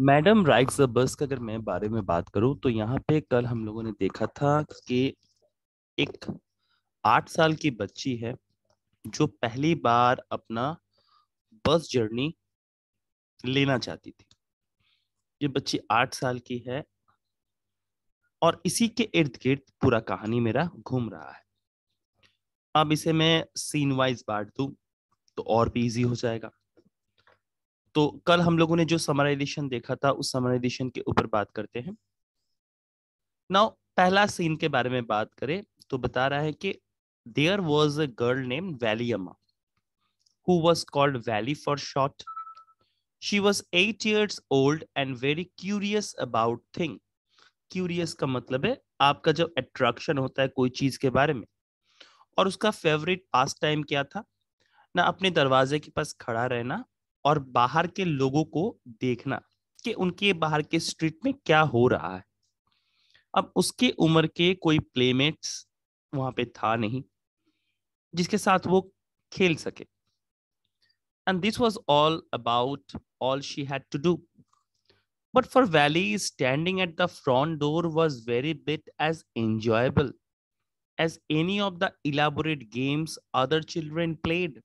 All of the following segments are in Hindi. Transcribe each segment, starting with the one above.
मैडम राइड्स द बस का अगर मैं बारे में बात करूँ तो यहाँ पे कल हम लोगों ने देखा था कि एक आठ साल की बच्ची है, जो पहली बार अपना बस जर्नी लेना चाहती थी। ये बच्ची आठ साल की है और इसी के इर्द गिर्द पूरा कहानी मेरा घूम रहा है। अब इसे मैं सीन वाइज बांट दू तो और भी इजी हो जाएगा। तो कल हम लोगों ने जो समराइजेशन देखा था, उस समराइजेशन के ऊपर बात करते हैं नाउ पहला सीन के बारे में बात करें तो बता रहा है कि there was a girl name Valliamma who was called Valley for short. She was eight years old and very curious about thing. Curious का मतलब है, आपका जो अट्रैक्शन होता है कोई चीज़ के बारे में और उसका फेवरेट पास टाइम क्या था ना, अपने दरवाजे के पास खड़ा रहना और बाहर के लोगों को देखना कि उनके बाहर के स्ट्रीट में क्या हो रहा है। अब उसके उम्र के कोई प्लेमेट्स वहाँ पे था नहीं, जिसके साथ वो खेल सके। And this was all about all she had to do but for Valli standing at the front door was very bit as enjoyable as any of the elaborate games other children played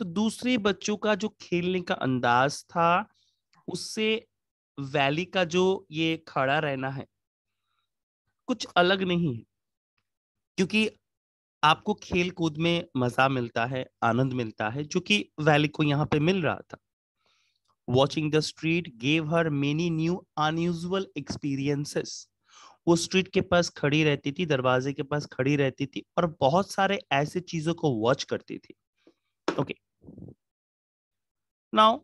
तो दूसरे बच्चों का जो खेलने का अंदाज था, उससे वैली का जो ये खड़ा रहना है, कुछ अलग नहीं है। क्योंकि आपको खेल कूद में मज़ा मिलता है, आनंद मिलता है, जो कि वैली को यहाँ पे मिल रहा था। Watching the street gave her many new unusual experiences वो स्ट्रीट के पास खड़ी रहती थी, दरवाजे के पास खड़ी रहती थी और बहुत सारे ऐसे चीज़ों को वॉच करती थी। Okay okay. Now,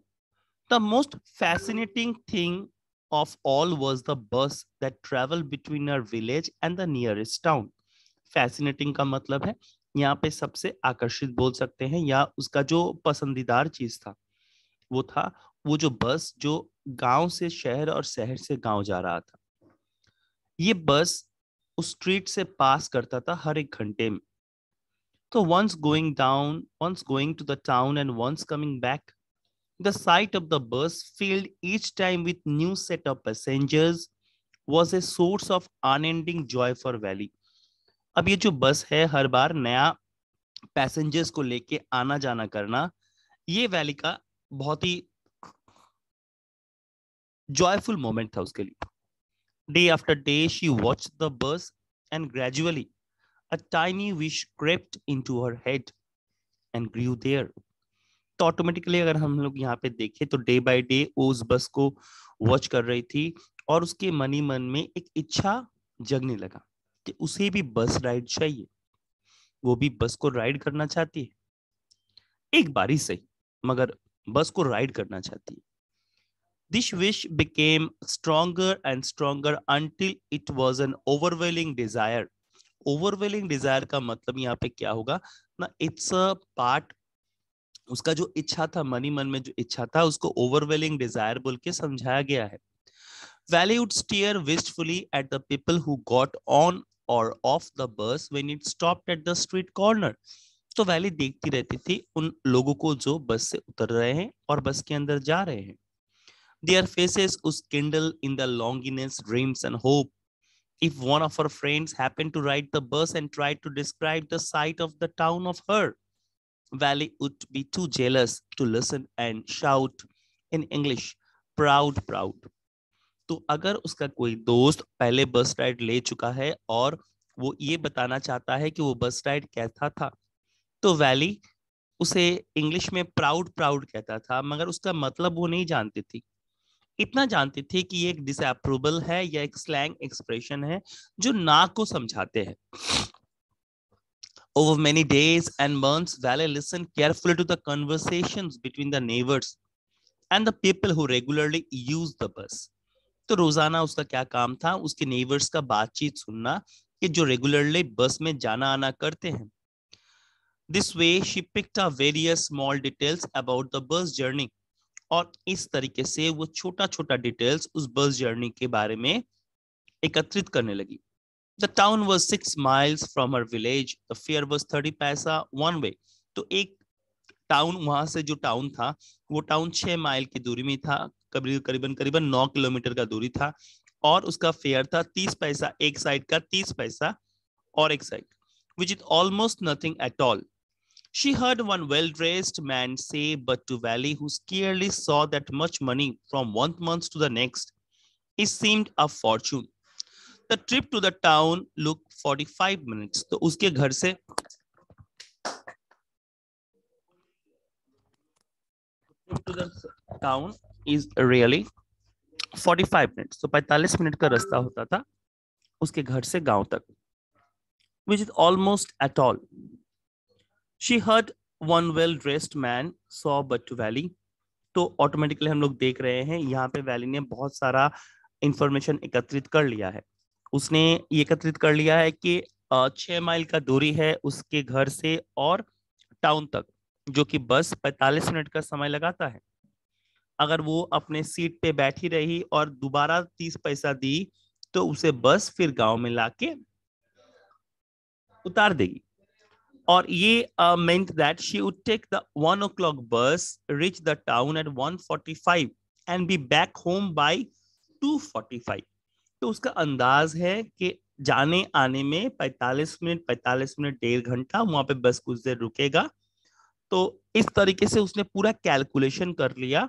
the most fascinating thing of all was the bus that traveled between our village and the nearest town. Fascinating का मतलब है यहाँ पे सबसे आकर्षित बोल सकते हैं या उसका जो पसंदीदार चीज़ था वो था वो जो बस जो गाँव से शहर और शहर से गाँव जा रहा था ये बस उस स्ट्रीट से पास करता था हर एक घंटे में तो once going down once going to the town and once coming back The sight of the bus filled each time with new set of passengers was a source of unending joy for Valley. अब ये जो बस है हर बार नया पैसेंजर्स को लेके आना जाना करना ये वैली का बहुत ही जॉयफुल मोमेंट था उसके लिए day after day she watch the bus and gradually a tiny wish crept into her head and grew there. तो ऑटोमेटिकली अगर हम लोग यहाँ पे देखें तो डे बाय डे वो उस बस को वॉच कर रही थी और उसके मनी मन में एक इच्छा जगने लगा कि उसे भी बस राइड चाहिए। वो भी बस को राइड करना चाहती है। एक बारी सही, मगर बस को राइड करना चाहती है। This wish became stronger and stronger until it was an overwhelming desire overwhelming desire का मतलब यहाँ पे क्या होगा? ना इट्स अ पार्ट उसका जो इच्छा था, मनी मन में जो इच्छा था, उसको ओवरवेलिंग डिज़ायर बोल के समझाया गया है। Valli would stare wistfully at the people who got on or off the bus when it stopped at the street corner तो वैली देखती रहती थी उन लोगों को जो बस से उतर रहे हैं और बस के अंदर जा रहे हैं। देयर फेसेस उस kindle in the longingness dreams and hope If one of her friends happened to ride the bus and tried to describe the sight of the town of her, Valley would be too jealous to listen and shout in English, proud, proud. तो अगर उसका कोई दोस्त पहले बस राइड ले चुका है और वो ये बताना चाहता है कि वो बस राइड कैसा था तो वैली उसे इंग्लिश में प्राउड प्राउड कहता था मगर उसका मतलब वो नहीं जानती थी इतना जानते थे कि ये एक डिसअप्रूवल है या एक स्लैंग एक्सप्रेशन है जो ना को समझाते हैं। Over many days and months, Valley listened carefully to the conversations between the neighbors and the people who regularly use the bus. तो रोज़ाना उसका क्या काम था? उसके नेबर्स का बातचीत सुनना कि जो रेगुलरली बस में जाना आना करते हैं। This way she picked a various small details about the bus journey और इस तरीके से वो छोटा छोटा डिटेल्स उस बस जर्नी के बारे में एकत्रित करने लगी the town was six miles from her village. The fare was 30 paisa one way. तो एक टाउन वहाँ से जो टाउन था, वो टाउन छह माइल की दूरी में था करीबन करीबन नौ किलोमीटर का दूरी था और उसका फेयर था तीस पैसा एक साइड का तीस पैसा और एक side which is almost nothing at all She heard one well dressed man say, but to Valley, who scarcely saw that much money from one month to the next, it seemed a fortune. The trip to the town looked 45 minutes. तो उसके घर से to the town is really 45 minutes. तो 45 मिनट का रास्ता होता था उसके घर से गाँव तक which is almost at all. She heard one well dressed man, saw but to valley. तो ऑटोमेटिकली हम लोग देख रहे हैं, यहाँ पे वैली ने बहुत सारा इंफॉर्मेशन एकत्रित कर लिया है उसने ये एकत्रित कर लिया है कि छह माइल का दूरी है उसके घर से और टाउन तक, जो कि बस 45 मिनट का समय लगाता है अगर वो अपने सीट पे बैठी रही और दोबारा तीस पैसा दी तो उसे बस फिर गाँव में लाके उतार देगी और ये meant that she would take the one o'clock bus reach the town at one forty five and be back home by two forty five तो उसका अंदाज है कि जाने, आने में 45 मिनट 45 मिनट, डेढ़ घंटा वहाँ पे बस कुछ देर रुकेगा। तो इस तरीके से उसने पूरा कैलकुलेशन कर लिया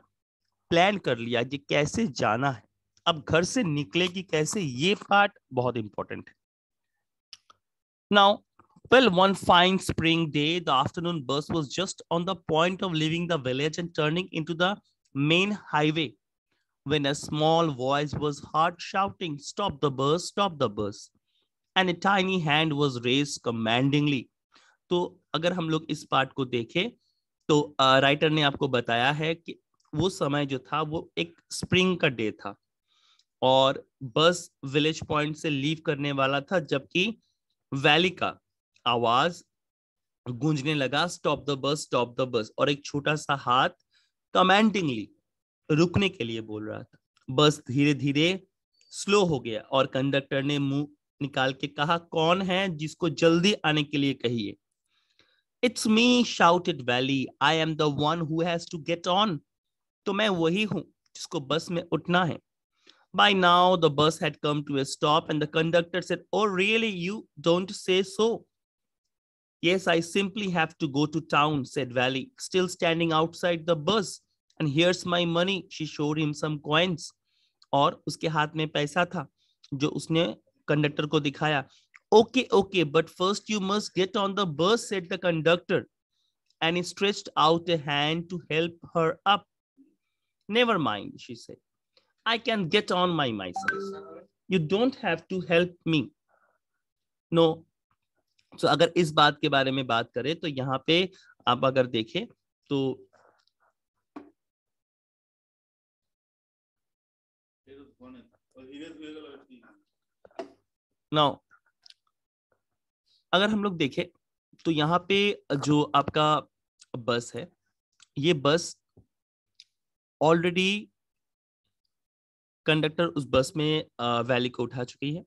प्लान कर लिया कि कैसे जाना है। अब घर से निकलेगी कैसे, ये पार्ट बहुत इंपॉर्टेंट है। Now Well, one fine spring day, the afternoon bus was just on the point of leaving the village and turning into the main highway when a small voice was heard shouting, Stop the bus, stop the bus. And a tiny hand was raised commandingly. तो अगर हम लोग इस पार्ट को देखें तो राइटर ने आपको बताया है कि वो समय जो था वो एक स्प्रिंग का डे था और बस विलेज पॉइंट से लीव करने वाला था जबकि वैली का आवाज़ गूंजने लगा stop the bus stop the bus और एक छोटा सा हाथ कमेंटिंगली रुकने के लिए बोल रहा था। बस धीरे धीरे स्लो हो गया और कंडक्टर ने मुँह निकाल के कहा कौन है जिसको जल्दी आने के लिए कहिए? It's me shouted Valli I am the one who has to get on तो मैं वही हूँ जिसको बस में उठना है. By now, the bus had come to a stop, and the conductor said, Oh, really? You don't say so. Yes, I simply have to go to town, said Valley, still standing outside the bus. And here's my money. She showed him some coins. और उसके हाथ में पैसा था जो उसने कंडक्टर को दिखाया Okay, okay, but first you must get on the bus, said the conductor. And he stretched out a hand to help her up. Never mind, she said. I can get on my myself. You don't have to help me. No. So अगर इस बात के बारे में बात करें तो यहाँ पे आप अगर देखें तो नाउ, अगर हम लोग देखें तो यहाँ पे जो आपका बस है, ये बस ऑलरेडी कंडक्टर उस बस में वैली को उठा चुकी है।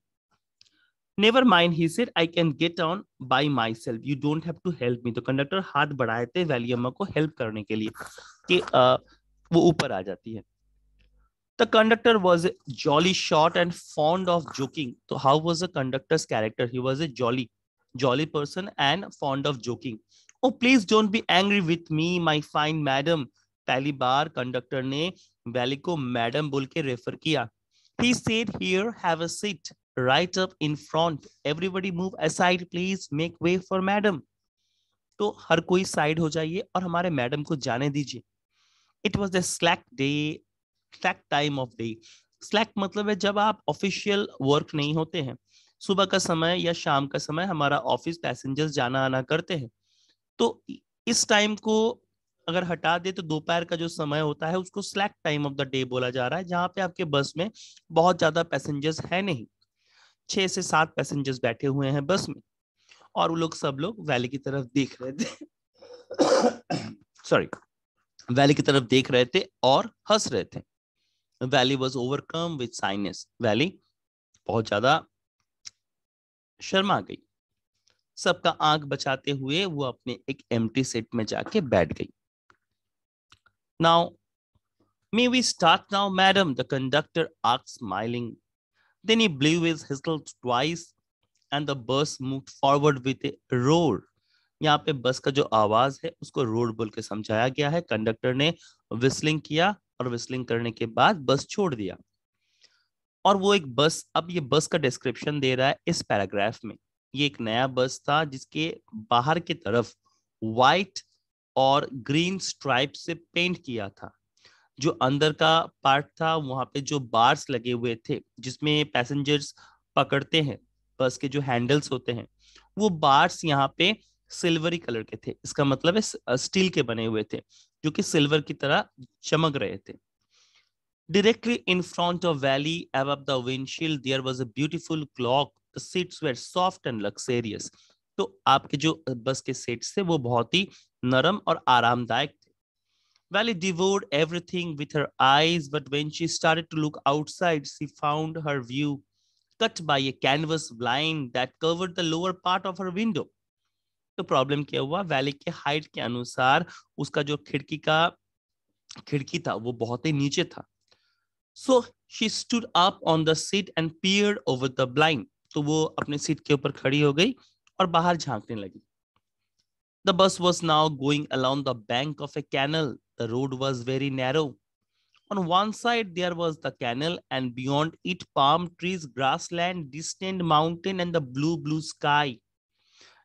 Never mind he said I can get on by myself you don't have to help me तो कंडक्टर हाथ बढ़ाए थे वैली अम्मा को हेल्प करने के लिए कि uh, वो ऊपर आ जाती है The conductor was jolly short and fond of joking. So how was the conductor's character? He was a jolly, jolly person and fond of joking. Oh, please don't be angry with me, my fine madam. पहली बार कंडक्टर ने वैली को मैडम बोल के रेफर किया he said here have a seat Right up in front. Everybody move aside, please. Make way for madam. तो हर कोई साइड हो जाइए और हमारे मैडम को जाने दीजिए। It was the slack day slack time of day slack मतलब है जब आप ऑफिशियल वर्क नहीं होते हैं। सुबह का समय या शाम का समय हमारा ऑफ़िस पैसेंजर्स जाना आना करते हैं। तो इस टाइम को अगर हटा दे तो दोपहर का जो समय होता है उसको slack time of the day बोला जा रहा है, जहाँ पे आपके बस में बहुत ज़्यादा पैसेंजर्स है नहीं। छह से सात पैसेंजर्स बैठे हुए हैं बस में। और वो लोग सब लोग वैली की तरफ़ देख रहे थे। सॉरी वैली की तरफ़ देख रहे थे और हंस रहे थे। Valli was overcome with shyness Valli बहुत ज़्यादा शर्मा गई। सबका आँख बचाते हुए वो अपने एक एम्प्टी सेट में जाके बैठ गई। Now may we start now madam the conductor asked, smiling. Then he blew his whistle twice and the bus moved forward with a roar. यहाँ पे बस का जो आवाज़ है, उसको रोड बोल के समझाया गया है। कंडक्टर ने विस्लिंग किया और विस्लिंग करने के बाद बस छोड़ दिया। और वो एक बस, अब ये बस का डिस्क्रिप्शन दे रहा है इस पैराग्राफ में। ये एक नया बस था जिसके बाहर की तरफ़ व्हाइट और ग्रीन स्ट्राइप से पेंट किया था। जो अंदर का पार्ट था वहाँ पे जो बार्स लगे हुए थे जिसमें पैसेंजर्स पकड़ते हैं बस के जो हैंडल्स होते हैं वो बार्स यहाँ पे सिल्वरी कलर के थे इसका मतलब है स्टील के बने हुए थे जो कि सिल्वर की तरह चमक रहे थे Directly in front of Valley, above the windshield, there was a beautiful clock. The seats were soft and luxurious. तो आपके जो बस के सीट्स थे वो बहुत ही नरम और आरामदायक Valley devoured everything with her eyes, but when she started to look outside, she found her view cut by a canvas blind that covered the lower part of her window. तो प्रॉब्लम क्या हुआ वैली के हाइट के अनुसार उसका जो खिड़की का खिड़की था वो बहुत ही नीचे था so she stood up on the seat and peered over the blind तो वो अपने सीट के ऊपर खड़ी हो गई और बाहर झांकने लगी The bus was now going along the bank of a canal. The road was very narrow. On one side, there was the canal, and beyond it, palm trees, grassland, distant mountain, and the blue, blue sky.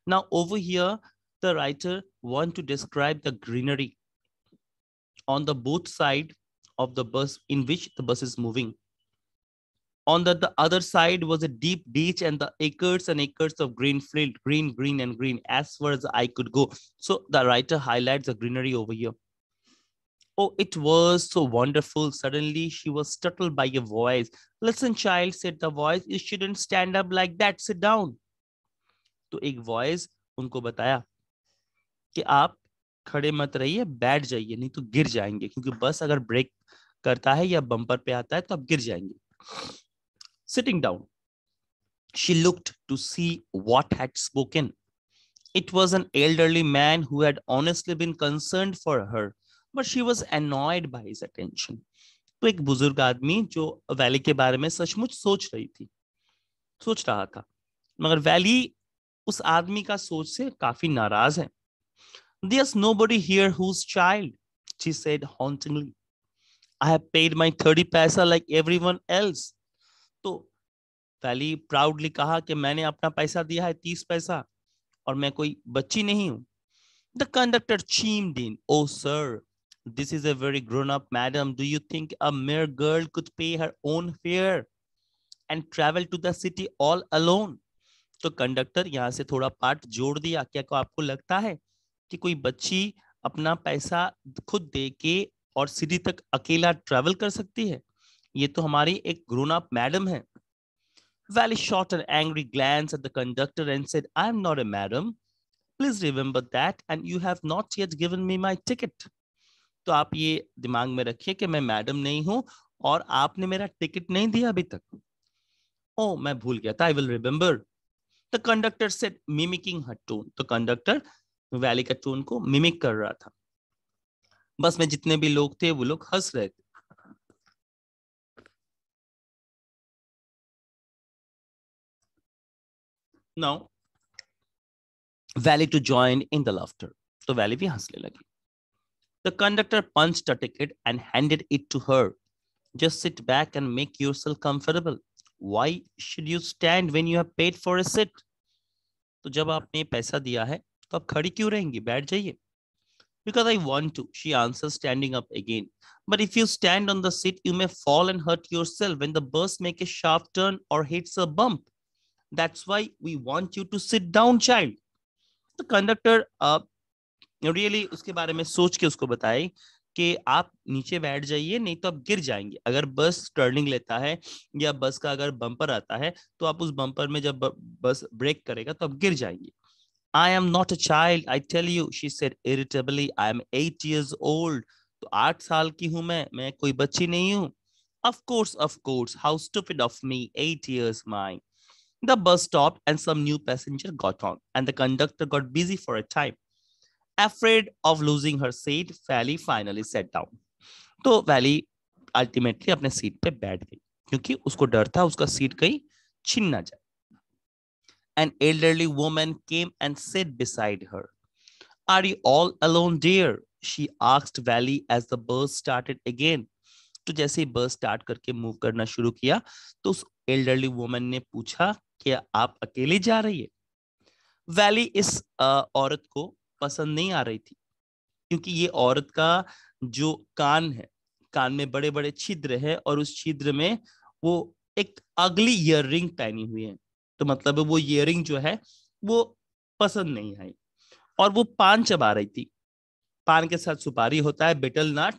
Now, over here, the writer want to describe the greenery. On the both side, of the bus in which the bus is moving. On the, the other side was a deep ditch and the acres and acres of green field, green, green, and green, as far as eye could go. So the writer highlights the greenery over here. Oh, it was so wonderful. Suddenly she was startled by a voice. Listen, child, said the voice, you shouldn't stand up like that. Sit down. तो एक वॉइस उनको बताया कि आप खड़े मत रहिए बैठ जाइए नहीं तो गिर जाएँगे क्योंकि बस अगर ब्रेक करता है या बम्पर पे आता है तो आप गिर जाएँगे sitting down she looked to see what had spoken. It was an elderly man who had honestly been concerned for her, but she was annoyed by his attention. तो एक बुज़ुर्ग आदमी जो वैली के बारे में सचमुच सोच रही थी सोच रहा था मगर वैली उस आदमी का सोच से काफ़ी नाराज़ है There's nobody here whose child, she said hauntingly. I have paid my 30 paisa like everyone else. तो वैली प्राउडली कहा कि मैंने अपना पैसा दिया है तीस पैसा और मैं कोई बच्ची नहीं हूँ The conductor chimed in. Oh, sir, this is a very grown up madam. Do you think a mere girl could pay her own fare and travel to the city all alone? तो कंडक्टर यहाँ से थोड़ा पार्ट जोड़ दिया क्या को आपको लगता है कि कोई बच्ची अपना पैसा खुद दे के और सिटी तक अकेला ट्रेवल कर सकती है ये तो हमारी एक ग्रोन अप मैडम है Valley shot an angry glance at the conductor and said, I am not a madam. Please remember that, and you have not yet given me my ticket. तो आप ये दिमाग में रखिए कि मैं मैडम नहीं हूँ और आपने मेरा टिकट नहीं दिया अभी तक। ओ मैं भूल गया था I will remember the conductor set mimicking her tone तो कंडक्टर वैली का टोन को मिमिक कर रहा था। बस में जितने भी लोग थे, वो लोग हंस रहे थे। Now Valli to join in the laughter तो वैली भी हंसने लगी। The conductor punched a ticket and handed it to her. Just sit back and make yourself comfortable. Why should you stand when you have paid for a seat? तो जब आपने पैसा दिया है तो आप खड़ी क्यों रहेंगी बैठ जाइए because I want to, she answers, standing up again. But if you stand on the seat, you may fall and hurt yourself when the bus make a sharp turn or hits a bump. That's why we want you to sit down, child. The conductor uh, really उसके बारे में सोच के उसको बताए कि आप नीचे बैठ जाइए, नहीं तो आप गिर जाएँगे। अगर बस टर्निंग लेता है या बस का अगर बम्पर आता है तो आप उस बम्पर में जब बस ब्रेक करेगा तो आप गिर जाएँगे। I am not a child I tell you she said irritably I am eight years old तो आठ साल की हूँ मैं मैं कोई बच्ची नहीं हूँ। Of course of course how stupid of me eight years mind the bus stop and some new passenger got on and the conductor got busy for a time Afraid of losing her seat, Fally finally sat down. तो वैली अल्टीमेटली अपने सीट पे बैठ गई क्योंकि उसको डर था उसका सीट कहीं छिन ना जाए An elderly woman came and sat beside her. Are you all alone, dear? She asked Valley as the bus started again. तो जैसे ही बस स्टार्ट करके मूव करना शुरू किया तो उस एल्डरली वुमन ने पूछा कि आप अकेले जा रही है वैली इस औरत को पसंद नहीं आ रही थी, क्योंकि ये औरत का जो कान है, कान में बड़े बड़े छिद्र है और उस छिद्र में वो एक अगली इयर रिंग पहनी हुई है। तो मतलब वो इयर जो है, वो पसंद नहीं आई और वो पान चबा रही थी। पान के साथ सुपारी होता है बेटल नट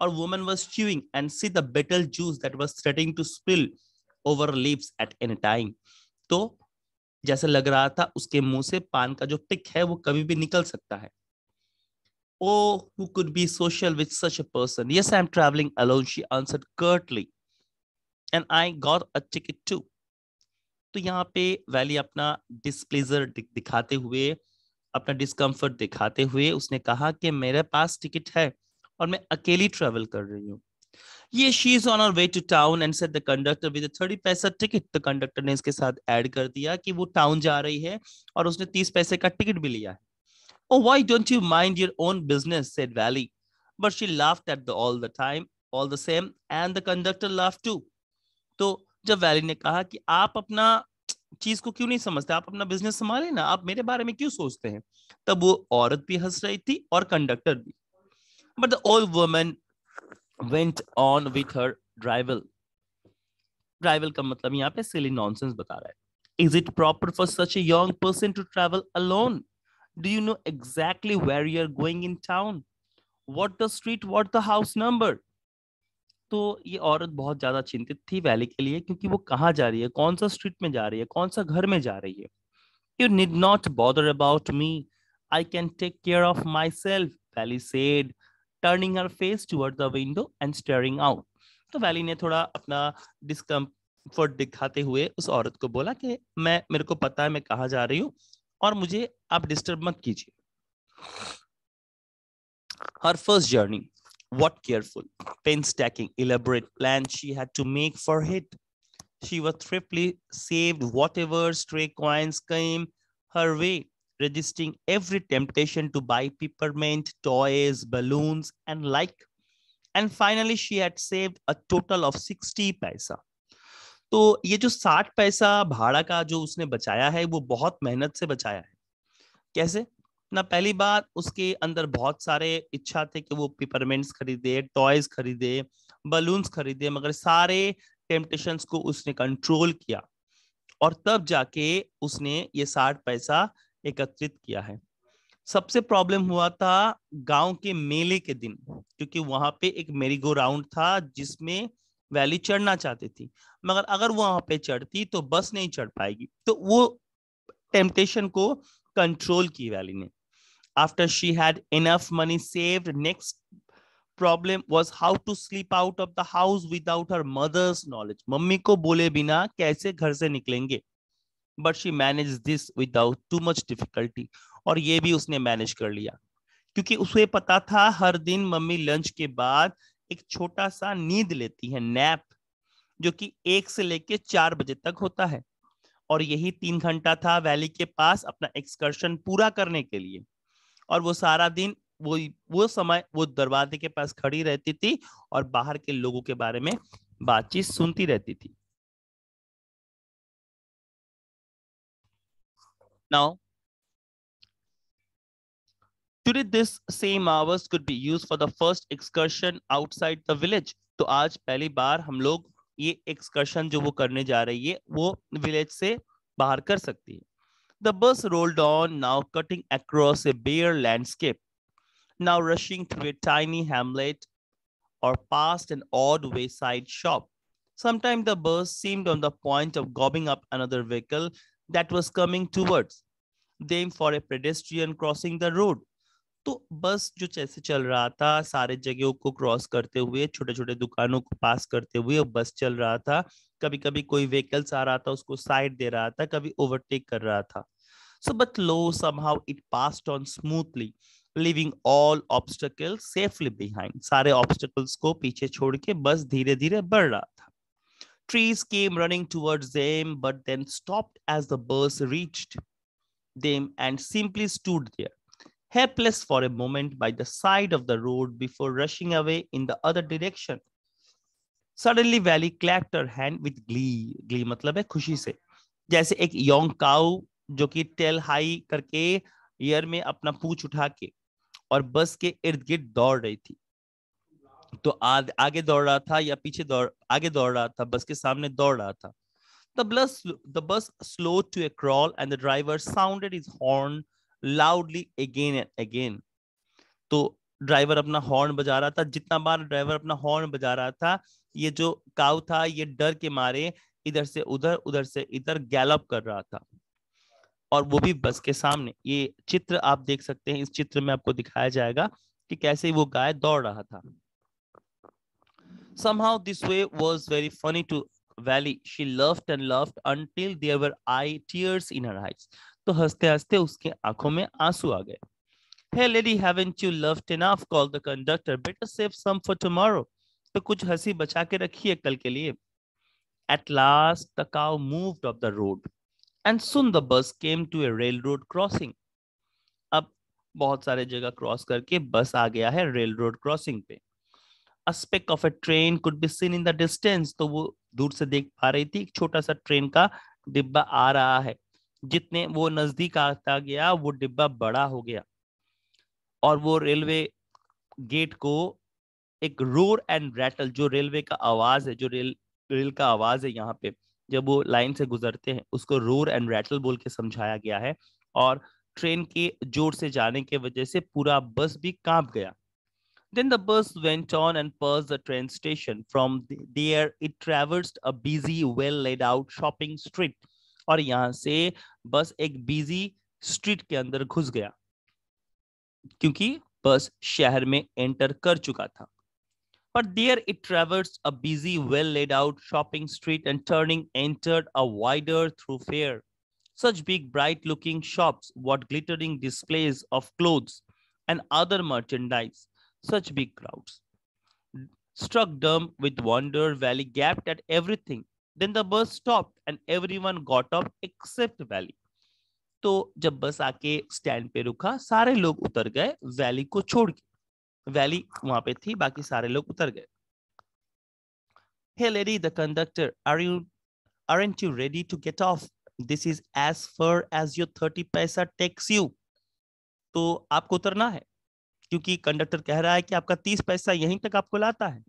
और woman was chewing and see the betel juice that was threatening to spill over lips at any time तो जैसे लग रहा था उसके मुँह से पान का जो पिक है वो कभी भी निकल सकता है Oh, who could be social with such a person? Yes, I'm traveling alone, she answered curtly. And I got a ticket too. तो यहाँ पे वैली अपना डिस्प्लेजर दिखाते हुए अपना डिस्कम्फर्ट दिखाते हुए उसने कहा कि मेरे पास टिकट है और मैं अकेली ट्रेवल कर रही हूँ ये she is on our way to town and said the conductor with thirty paisa ticket तो कंडक्टर ने इसके साथ ऐड कर दिया कि वो टाउन जा रही है और उसने तीस पैसे का टिकट भी लिया है why don't you mind your own business? said Valley. But she laughed at the all the time, all the same, and the conductor laughed too. तो जब वैली ने कहा कि आप अपना चीज़ को क्यों नहीं समझते आप अपना बिज़नेस संभाले ना आप मेरे बारे में क्यों सोचते हैं तब वो औरत भी हंस रही थी और कंडक्टर भी but the old woman went on with her drivel drivel का मतलब यहाँ पे सिली नॉनसेंस बता रहा है। Is it proper for such a young person to travel alone Do you know exactly where you're going in town? What the street, what the house number? तो ये औरत बहुत ज़्यादा चिंतित थी वैली के लिए क्योंकि वो कहाँ जा रही है? कौन सा स्ट्रीट में जा रही है? कौन सा घर में जा रही है? You need not bother about me I can take care of myself Valli said turning her face toward the window and staring out तो वैली ने थोड़ा अपना डिस्कम्फर्ट दिखाते हुए उस औरत को बोला कि मैं मेरे को पता है मैं कहाँ जा रही हूँ और मुझे आप डिस्टर्ब मत कीजिए her first journey what careful painstaking elaborate plans she had to make for it she was thriftily saved whatever stray coins came her way resisting every temptation to buy peppermint, toys, balloons, and like. And finally, she had saved a total of 60 paisa. तो ये जो साठ पैसा भाड़ा का जो उसने बचाया है, वो बहुत मेहनत से बचाया है। कैसे? ना, पहली बात, उसके अंदर बहुत सारे इच्छा थे कि वो पिपरमेंट्स खरीदे टॉयज खरीदे बलून्स खरीदे, मगर सारे टेम्पटेशन को उसने कंट्रोल किया। और तब जाके उसने ये साठ पैसा एकत्रित किया है। सबसे प्रॉब्लम हुआ था गाँव के मेले के दिन, क्योंकि वहाँ पे एक मेरीगो राउंड था, जिसमें वैली चढ़ना चाहती थी। मगर अगर वहाँ पे चढ़ती तो बस नहीं चढ़ पाएगी। तो वो टेम्पटेशन को कंट्रोल की वैली ने। After she had enough money saved next problem was how to sleep out of the house without her mother's knowledge mummy को बोले बिना कैसे घर से निकलेंगे? But she manage this without too much difficulty और ये भी उसने मैनेज कर लिया। क्योंकि उसे पता था हर दिन मम्मी लंच के बाद एक छोटा सा नींद लेती है नैप जो कि एक से लेके चार बजे तक होता है। और यही तीन घंटा था वैली के पास अपना एक्सकर्शन पूरा करने के लिए। और वो सारा दिन वो वो समय वो दरवाजे के पास खड़ी रहती थी और बाहर के लोगों के बारे में बातचीत सुनती रहती थी। Now Today, this same hours could be used for the first excursion outside the village. तो आज पहली बार हम लोग ये एक्सकर्शन जो वो करने जा रही है वो विलेज से बाहर कर सकती है The bus rolled on, now cutting across a bare landscape, now rushing through a tiny hamlet or past an odd wayside shop. Sometimes the bus seemed on the point of gobbing up another vehicle that was coming towards them for a pedestrian crossing the road. तो बस जो जैसे चल रहा था सारे जगहों को क्रॉस करते हुए छोटे छोटे दुकानों को पास करते हुए बस चल रहा था कभी कभी कोई व्हीकल्स आ रहा था उसको साइड दे रहा था कभी ओवरटेक कर रहा था सो बट लो somehow it passed on smoothly leaving all obstacles safely behind सारे obstacles को पीछे छोड़ के बस धीरे धीरे बढ़ रहा trees came running towards them but then stopped as the bus reached them and simply stood there helpless for a moment by the side of the road before rushing away in the other direction suddenly valley clapped her hand with glee glee मतलब है खुशी से जैसे एक young cow जो कि टेल हाई करके ईयर में अपना पूछ उठा के और बस के इर्द गिर्द दौड़ रही थी तो आद, आगे दौड़ रहा था या पीछे दौड़ आगे दौड़ रहा था बस के सामने दौड़ रहा था। The bus, the bus slowed to a crawl and the driver sounded his horn loudly again and again. तो ड्राइवर अपना हॉर्न बजा रहा था जितना बार ड्राइवर अपना हॉर्न बजा रहा था ये जो काउ था ये डर के मारे इधर से उधर उधर से इधर गैलप कर रहा था। और वो भी बस के सामने। ये चित्र आप देख सकते हैं इस चित्र में आपको दिखाया जाएगा कि कैसे वो गाय दौड़ रहा था। somehow this way was very funny to Valley. She laughed and laughed until there were eye tears in her eyes. तो हंसते हंसते उसके आंखों में आंसू आ गए Hey lady, haven't you laughed enough? called the conductor. Better save some for tomorrow. तो कुछ हंसी बचा के रखिए कल के लिए. At last, the cow moved up the road. and soon the bus came to a railroad crossing अब बहुत सारे जगह क्रॉस करके बस आ गया है रेल रोड क्रॉसिंग पे a speck of a train could be seen in the distance तो वो दूर से देख पा रही थी, एक छोटा सा ट्रेन का डिब्बा आ रहा है, जितने वो नज़दीक आता गया, वो डिब्बा बड़ा हो गया, और वो रेलवे गेट को एक रोर एंड रैटल जो रेलवे का आवाज़ है, जो रेल रेल का आवाज़ है यहाँ पे, जब वो लाइन से गुजरते हैं, उसको रोर एंड रैटल बोल के समझाया गया है, और ट्रेन के ज़ोर से जाने के वजह से पूरा बस भी काँप गया। Then the bus went on and passed the train station. From there, it traversed a busy, well laid out shopping street. और यहाँ से बस एक बिजी स्ट्रीट के अंदर घुस गया क्योंकि बस शहर में एंटर कर चुका था But there it traversed a busy, well laid out shopping street and turning entered a wider thoroughfare. Such big, bright looking shops, what glittering displays of clothes and other merchandise, Such big crowds. Struck dumb with wonder, Valley gaped at everything. Then the bus stopped and everyone got up except Valley. तो जब बस आके स्टैंड पे रुका सारे लोग उतर गए वैली को छोड़ के वैली वहाँ पे थी बाकी सारे लोग उतर गए Hey lady, the conductor, are you aren't you ready to get off? This is as far as your 30 पैसा takes you. तो आपको उतरना है क्योंकि कंडक्टर कह रहा है कि आपका तीस पैसा यहीं तक आपको लाता है।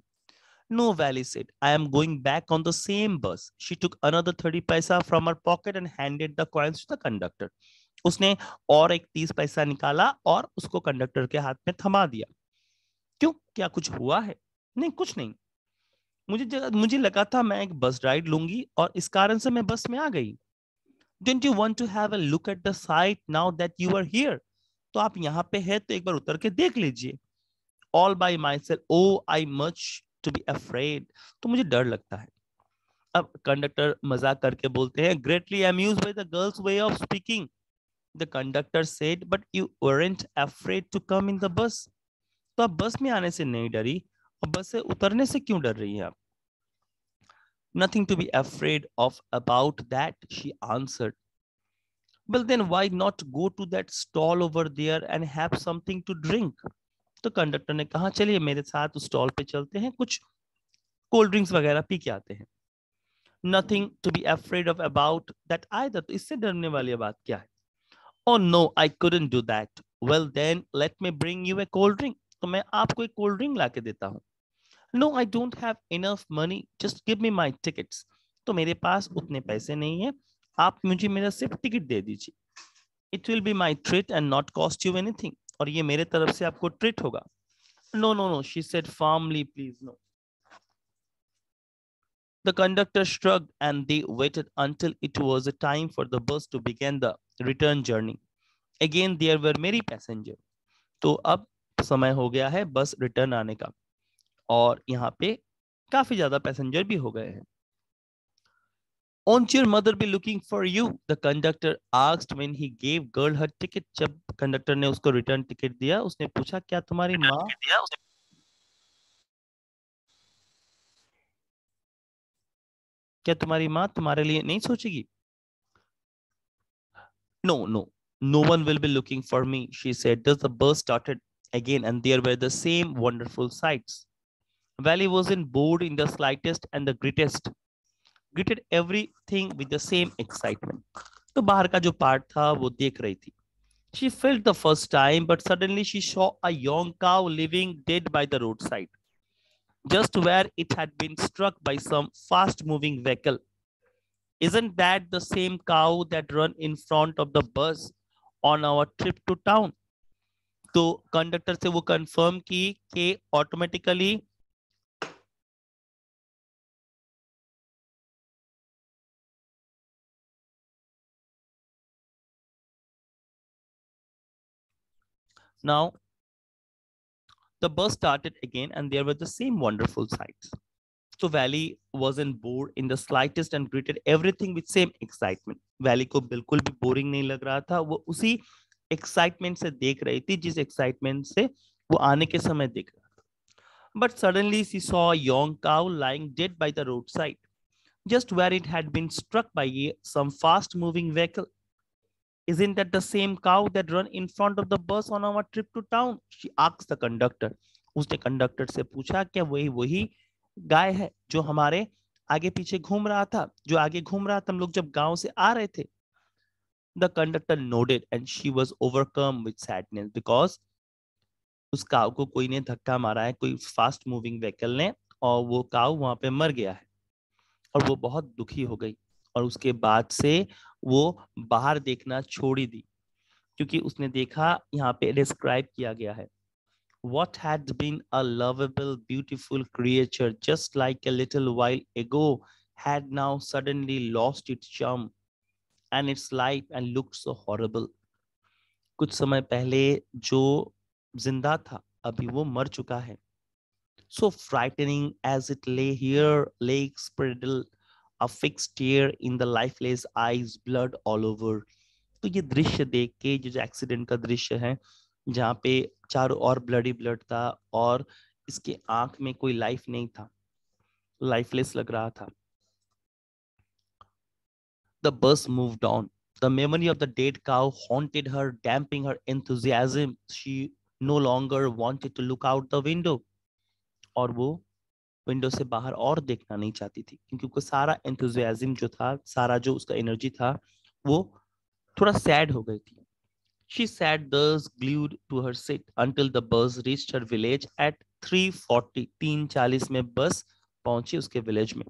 No Valli set I am going back on the same bus she took another thirty paisa from her pocket and handed the coins to the conductor उसने और एक तीस पैसा निकाला और उसको कंडक्टर के हाथ में थमा दिया। क्यों? क्या कुछ हुआ है? नहीं, कुछ नहीं। मुझे मुझे लगा था मैं एक बस राइड लूँगी और इस कारण से मैं बस में आ गई। Don't you want to have a look at the sight now that you are here तो आप यहाँ पे है तो एक बार उतर के देख लीजिए। All by myself oh I much to be afraid तो मुझे डर लगता है। अब कंडक्टर मज़ाक करके बोलते हैं greatly amused by the girl's way of speaking the conductor said but you weren't afraid to come in the bus तो आप बस में आने से नहीं डरी, और बस से उतरने से क्यों डर रही है आप? Nothing to be afraid of about that she answered Well, then why not go to that stall over there and have something to drink? तो कंडक्टर ने कहा चलिए मेरे साथ उस स्टॉल पे चलते हैं कुछ कोल्ड ड्रिंक्स वगैरह पी के आते हैं. Nothing to be afraid of about that either तो इससे डरने वाली बात क्या है? ओ no I couldn't do that well then let me bring you a cold drink तो मैं आपको एक कोल्ड ड्रिंक ला के देता हूँ। No I don't have enough money just give me my tickets तो मेरे पास उतने पैसे नहीं है। आप मुझे मेरा सिर्फ़ टिकट दे दीजिए it will be my treat and not cost you anything और ये मेरे तरफ़ से आपको ट्रीट होगा no no no she said formally please no The conductor shrugged and they waited until it was a time for the bus to begin the return journey. Again, there were many passengers. तो अब समय हो गया है बस रिटर्न आने का और यहाँ पे काफ़ी ज़्यादा पैसेंजर भी हो गए हैं Won't your mother be looking for you? The conductor asked when he gave girl her ticket. जब conductor ने उसको return ticket दिया, उसने पूछा क्या तुम्हारी माँ क्या तुम्हारी माँ तुम्हारे लिए नहीं सोचेगी No, no, no one will be looking for me, she said. Thus the bus started again, and there were the same wonderful sights. Valley wasn't bored in the slightest and the greatest greeted everything with the same excitement. तो बाहर का जो पार्ट था वो देख रही थी She felt the first time, but suddenly she saw a young cow living dead by the roadside, just where it had been struck by some fast moving vehicle. Isn't that the same cow that ran in front of the bus on our trip to town? तो कंडक्टर से वो कंफर्म की कि automatically Now, the bus started again and there were the same wonderful sights. So Valley wasn't bored in the slightest and greeted everything with same excitement. Valley को बिल्कुल भी boring नहीं लग रहा था वो उसी excitement से देख रही थी जिस excitement से वो आने के समय देख रहा था. But suddenly she saw a young cow lying dead by the roadside, just where it had been struck by some fast moving vehicle. Isn't that the same cow that run in front of the bus on our trip to town? She asked the conductor. उसने कंडक्टर से पूछा, क्या वही वही गाय है जो हमारे आगे पीछे घूम रहा था, जो आगे घूम रहा था हम लोग जब गाँव से आ रहे थे the conductor nodded and she was overcome with sadness because उस काव को कोई ने धक्का मारा है, कोई फास्ट मूविंग व्हीकल ने और वो काव वहाँ पे मर गया है और वो बहुत दुखी हो गई और उसके बाद से वो बाहर देखना छोड़ी दी। क्योंकि उसने देखा, यहाँ पे डिस्क्राइब किया गया है। What had been a lovable beautiful creature just like a little while ago had now suddenly lost its charm and its life and look so horrible कुछ समय पहले जो ज़िंदा था, अभी वो मर चुका है। So frightening as it lay here a fixed tear in the lifeless eyes blood all over तो ये दृश्य देख के जो एक्सीडेंट का दृश्य है जहाँ पे चारों और ब्लडी ब्लड था और इसके आँख में कोई लाइफ नहीं था लाइफलेस लग रहा था The bus moved on. The memory of the dead cow haunted her, damping her enthusiasm. She no longer wanted to look out the window. और वो विंडो से बाहर और देखना नहीं चाहती थी, क्योंकि उसका सारा एंथम जो था, सारा जो उसका एनर्जी था, वो थोड़ा सैड हो गई थी। She sat there glued to her seat until the bus reach her village at three forty तीन चालीस में बस पहुँची उसके विलेज में।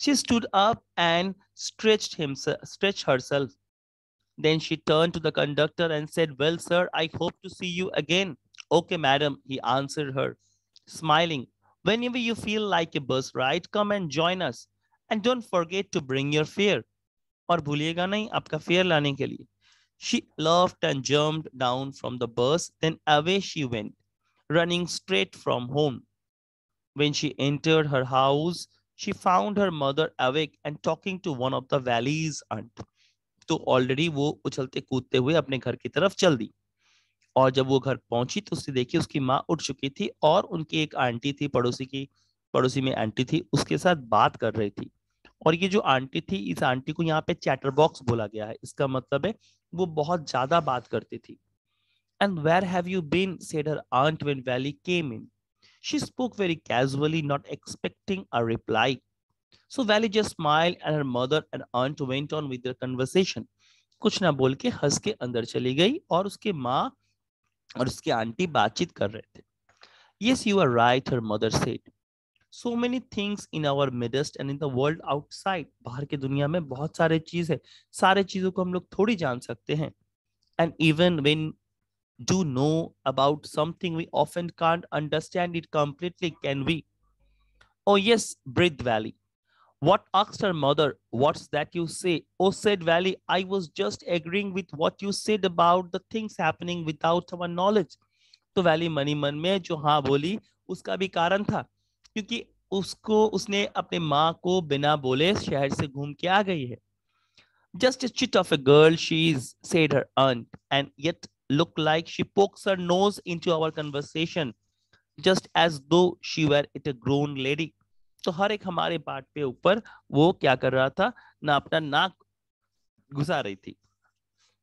She stood up and stretch stretch herself then she turn to the conductor and said well sir I hope to see you again okay madam he answer her smiling Whenever you feel like a bus ride, come and join us. And don't forget to bring your fare. और भूलिएगा नहीं आपका फेयर लाने के लिए She laughed and jumped down from the bus. Then away she went, running straight from home. When she entered her house, she found her mother awake and talking to one of the valley's aunt. तो ऑलरेडी वो उछलते कूदते हुए अपने घर की तरफ चल दी और जब वो घर पहुँची तो उसने देखी उसकी माँ उठ चुकी थी और उनकी एक आंटी थी पड़ोसी की, पड़ोसी में आंटी थी, उसके साथ बात कर रही थी। और ये जो आंटी थी, इस आंटी को यहाँ पे चैटर बॉक्स बोला गया है। इसका मतलब है, वो बहुत ज़्यादा बात करती थी। And where have you been said her aunt when Valley came in she spoke very casually not expecting a reply so Valley just smile and her mother and aunt went on with conversation कुछ ना बोल के हंस के अंदर चली गई और उसके माँ और उसकी आंटी बातचीत कर रहे थे। Yes you are right her mother said so many things in our midst and in the world outside बाहर की दुनिया में बहुत सारे चीज़ है। सारे चीज़ों को हम लोग थोड़ी जान सकते हैं। And even when do know about something, we often can't understand it completely, can we? Oh yes breathe valley. what asked her mother what's that you say oh said valley i was just agreeing with what you said about the things happening without our knowledge तो वैली मनी मन में जो हाँ बोली उसका भी कारण था क्योंकि उसको उसने अपने माँ को बिना बोले शहर से घूम के आ गई है just a chit of a girl she's said her aunt and yet look like she pokes her nose into our conversation just as though she were it a grown lady तो हर एक हमारे बात पे ऊपर वो क्या कर रहा था ना अपना नाक घुसा रही थी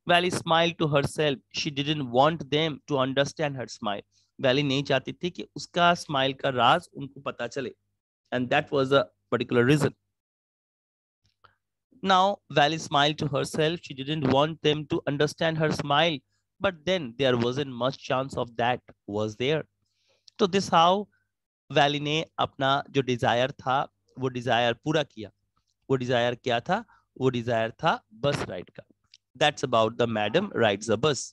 Valley smiled to herself. She didn't want them to understand her smile. Valley नहीं चाहती थी कि उसका स्माइल का राज उनको पता चले and that was a particular reason. Now, Valley smiled to herself. She didn't want them to understand her smile, but then there wasn't much chance of that, was there? So this how Valley ने अपना जो डिज़ायर था, वो डिज़ायर पूरा किया। वो डिज़ायर क्या था? वो डिज़ायर था बस राइड का। That's about the madam rides a bus.